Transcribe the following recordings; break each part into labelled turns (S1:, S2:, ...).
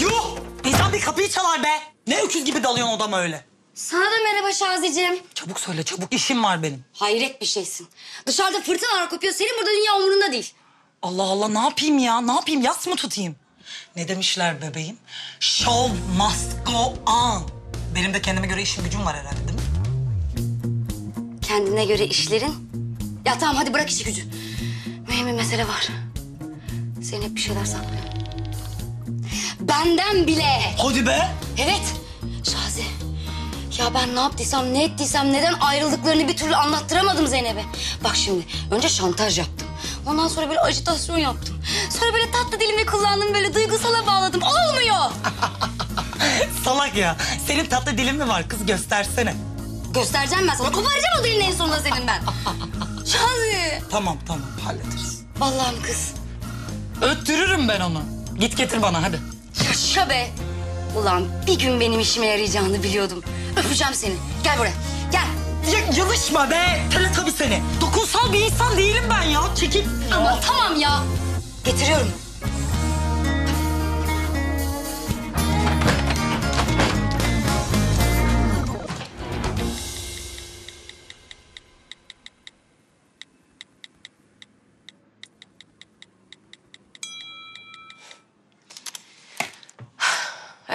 S1: Yuh! İnsan bir kapıyı çalar be. Ne öküz gibi dalıyorsun odama öyle.
S2: Sana da merhaba Şazicim.
S1: Çabuk söyle çabuk işim var benim.
S2: Hayret bir şeysin. Dışarıda fırtınalar kopuyor. Senin burada dünya umurunda değil.
S1: Allah Allah ne yapayım ya? Ne yapayım? Yas mı tutayım? Ne demişler bebeğim? Show must go on. Benim de kendime göre işim gücüm var herhalde değil mi?
S2: Kendine göre işlerin. Ya tamam hadi bırak işi gücü. Mühim bir mesele var. Zeynep bir şeyler saklıyor. Benden bile.
S1: Hadi be.
S2: Evet. Şazi. Ya ben ne yaptıysam, ne ettiysem, neden ayrıldıklarını bir türlü anlattıramadım Zeynep'e. Bak şimdi, önce şantaj yaptım. Ondan sonra böyle ajitasyon yaptım. Sonra böyle tatlı dilimi kullandım, böyle duygusala bağladım. Olmuyor.
S1: Salak ya. Senin tatlı dilin mi var kız göstersene.
S2: Göstereceğim ben sana. Koparacağım o dilini en sonunda senin ben. Şazi.
S1: Tamam tamam hallederiz.
S2: Vallahi kız.
S1: Öttürürüm ben onu. Git getir bana hadi.
S2: Yaşa be. Ulan bir gün benim işime yarayacağını biliyordum. Öpeceğim seni. Gel buraya. Gel.
S1: Ya yalışma be. Teletabi seni. Dokunsal bir insan değilim ben ya. Çekil.
S2: Ama tamam ya. Getiriyorum.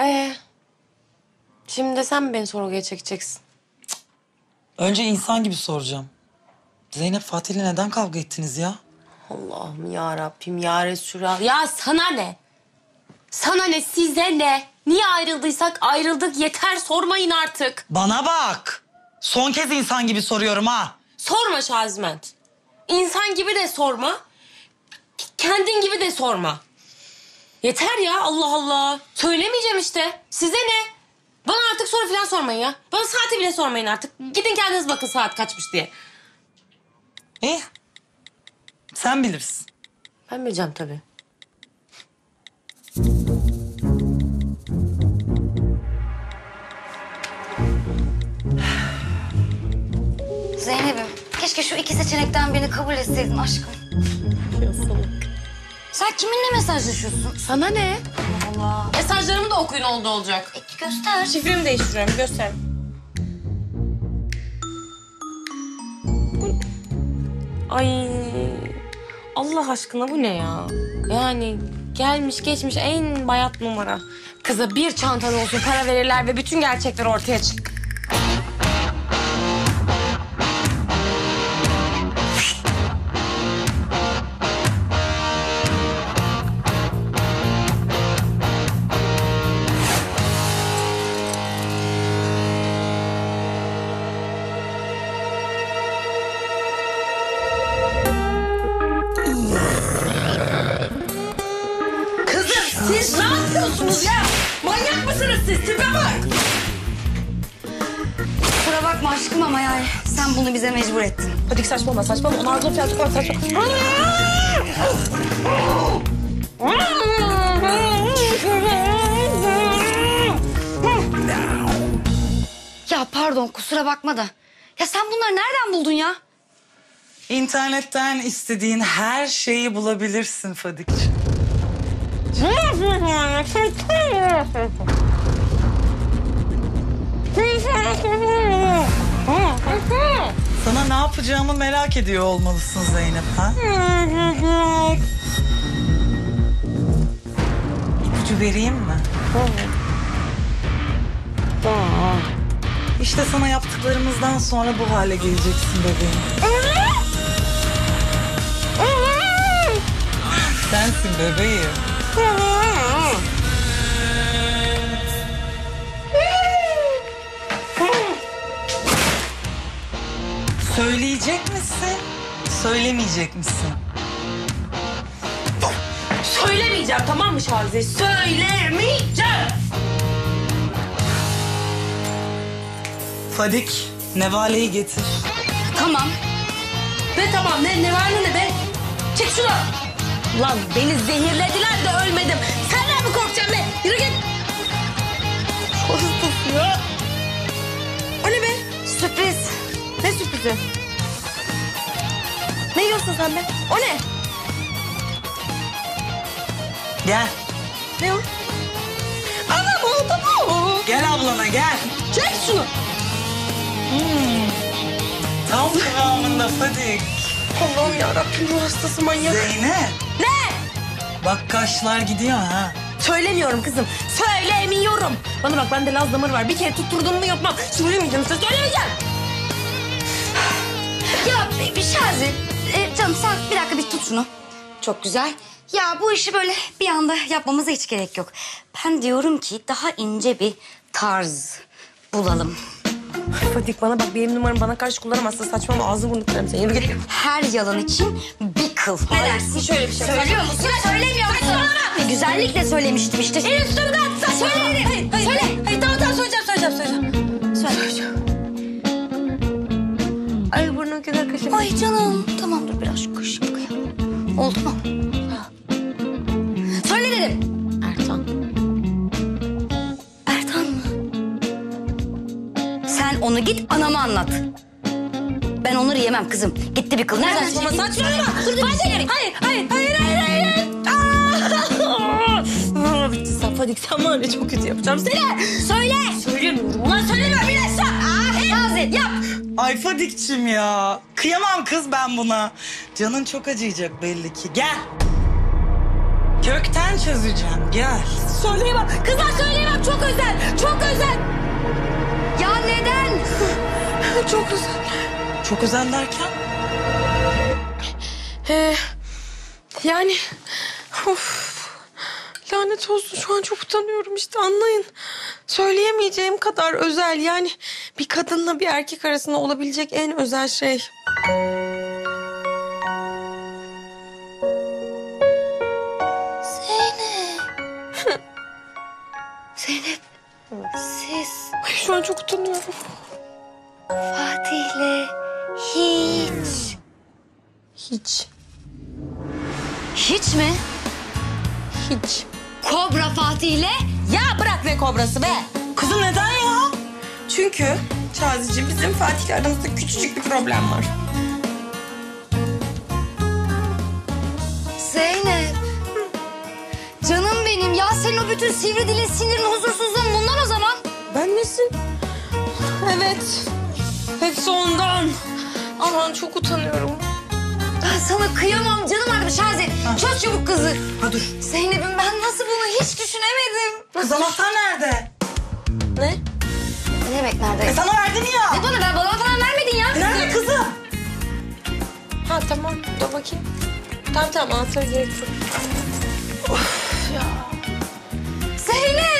S3: Ee, şimdi de sen mi beni sorguya çekeceksin?
S1: Önce insan gibi soracağım. Zeynep Fatih'le neden kavga ettiniz ya?
S3: Allah'ım ya Rabbim ya Resulallah. Ya sana ne? Sana ne? Size ne? Niye ayrıldıysak ayrıldık. Yeter sormayın artık.
S1: Bana bak. Son kez insan gibi soruyorum ha.
S3: Sorma Şaziment. İnsan gibi de sorma. Kendin gibi de sorma. Yeter ya Allah Allah. Söylemeyeceğim işte. Size ne? Bana artık soru falan sormayın ya. Bana saati bile sormayın artık. Gidin kendiniz bakın saat kaçmış diye.
S1: İyi. Sen bilirsin.
S3: Ben bileceğim tabii.
S2: Zeynep'im keşke şu iki seçenekten birini kabul etseydin aşkım. Sen kiminle mesajlaşıyorsun?
S3: Sana ne?
S2: Allah.
S3: Mesajlarımı da okuyun oldu olacak.
S2: E, göster.
S3: Şifremi değiştiriyorum göster. Ay Allah aşkına bu ne ya? Yani gelmiş geçmiş en bayat numara. Kıza bir çantan olsun para verirler ve bütün gerçekler ortaya çık.
S1: Yapıyorsunuz ya? Manyak mısınız siz? Tipe bak.
S2: Kusura bakma aşkım ama yani sen bunu bize mecbur ettin.
S3: Hadi saçmalama saçmalama. Onlar da falan çok saçma.
S2: Ya pardon kusura bakma da. Ya sen bunları nereden buldun ya?
S1: İnternetten istediğin her şeyi bulabilirsin Fadikciğim. Sana ne yapacağımı merak ediyor olmalısın Zeynep ha? İpucu vereyim mi? İşte sana yaptıklarımızdan sonra bu hale geleceksin bebeğim. Sensin bebeğim. Söyleyecek misin? Söylemeyecek misin?
S3: Söylemeyeceğim tamam mı Şazi? Söylemeyeceğim.
S1: Fadik, Nevale'yi getir.
S2: Tamam.
S3: Ne tamam ne ne var ne ne be? Çek şunu. Lan beni zehirlediler de ölmedim. Senden mi korkacağım be? Yürü git. Hastası ya. O ne be?
S2: Sürpriz.
S3: Ne sürprizi? Ne yiyorsun sen be? O ne?
S1: Gel.
S3: Ne o? Anam oldu mu?
S1: Gel ablana gel.
S3: Çek şunu.
S1: Tam kıvamında Fadik.
S3: Allah'ım yarabbim bu hastası manyak.
S1: Zeynep.
S3: Ne?
S1: Bak kaşlar gidiyor ha.
S3: Söylemiyorum kızım. Söylemiyorum. Bana bak bende Laz damarı var. Bir kere tutturdum mu yapmam. Söylemeyeceğim size söylemeyeceğim.
S2: Ya bir, bir Şazi. E, canım sen bir dakika bir tut şunu. Çok güzel. Ya bu işi böyle bir anda yapmamıza hiç gerek yok. Ben diyorum ki daha ince bir tarz bulalım.
S3: Fadik bana bak benim numaramı bana karşı kullanamazsın. Saçmalama ağzını burnunu kırarım seni. Yürü git.
S2: Her yalan için bir kıl.
S3: Ne dersin? Şöyle bir şey.
S2: Söylüyor musun? Söylemiyor musun? Güzellikle söylemiştim işte. En üstümden atsa söyle.
S3: Hayır, hayır,
S2: Söyle.
S3: hayır, tamam tamam söyleyeceğim, söyleyeceğim, söyleyeceğim.
S2: Söyle.
S3: Ay burnum kadar kaşım.
S2: Ay canım. Tamam dur biraz şu kaşığı koyalım. Oldu mu? Onu git anama anlat. Ben onları yemem kızım. Gitti bir kıl. Nereden
S3: Saçmalama, saçmalama.
S2: Dur dur.
S3: Hayır, hayır, hayır, hayır, hayır, hayır. Aa! Bitti sen Fadik, sen var ya çok kötü yapacağım seni.
S2: Söyle.
S3: Söylemiyorum, ulan söylemiyorum. Bir dakika.
S2: Aa, Şazi yap.
S1: Ay Fadik'cim ya. Kıyamam kız ben buna. Canın çok acıyacak belli ki. Gel. Kökten çözeceğim. Gel.
S3: Söyleyemem. Kızlar söyleyemem. Çok özel. Çok özel.
S2: Ya neden?
S3: Çok özel.
S1: Çok özel derken?
S3: Ee, yani of, lanet olsun şu an çok utanıyorum işte anlayın. Söyleyemeyeceğim kadar özel yani bir kadınla bir erkek arasında olabilecek en özel şey.
S2: Zeynep. Zeynep.
S3: Ay, şu an çok utanıyorum.
S2: Fatih'le hiç.
S3: Hiç,
S2: Hiç mi?
S3: hiç.
S2: Kobra Fatih'le
S3: Ya bırak ne kobrası be.
S1: Kızım neden ya?
S3: Çünkü Şazici bizim Fatih'le aramızda küçücük bir problem var.
S2: Zeynep. Canım benim ya senin o bütün sivri dilin sinirin huzursuzluğun bundan.
S3: Ben nesin? Evet. Hepsi ondan. Şu an çok utanıyorum.
S2: Ben sana kıyamam canım arkadaş Şazi. Çöz çabuk kızı.
S1: Ha dur.
S2: Zeynep'im ben nasıl bunu hiç düşünemedim.
S1: Kız anahtar nerede?
S3: Ne?
S2: Ne demek nerede?
S1: E sana verdim ya.
S2: Ne bana ben bana falan vermedin ya.
S1: Nerede kızım?
S3: Ha tamam dur bakayım. Tamam tamam anahtarı gerek yok.
S2: Zeynep.